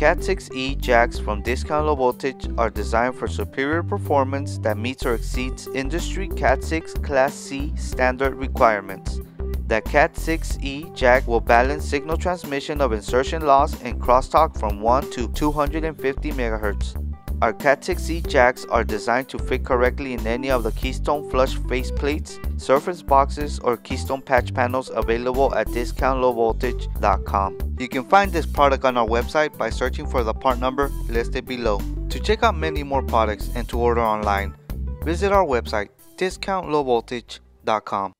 Cat 6e jacks from Discount Low Voltage are designed for superior performance that meets or exceeds industry Cat 6 Class C standard requirements. The Cat 6e jack will balance signal transmission of insertion loss and crosstalk from 1 to 250 MHz. Our Cat 6e jacks are designed to fit correctly in any of the Keystone flush faceplates, surface boxes, or Keystone patch panels available at discountlowvoltage.com. You can find this product on our website by searching for the part number listed below. To check out many more products and to order online, visit our website discountlowvoltage.com.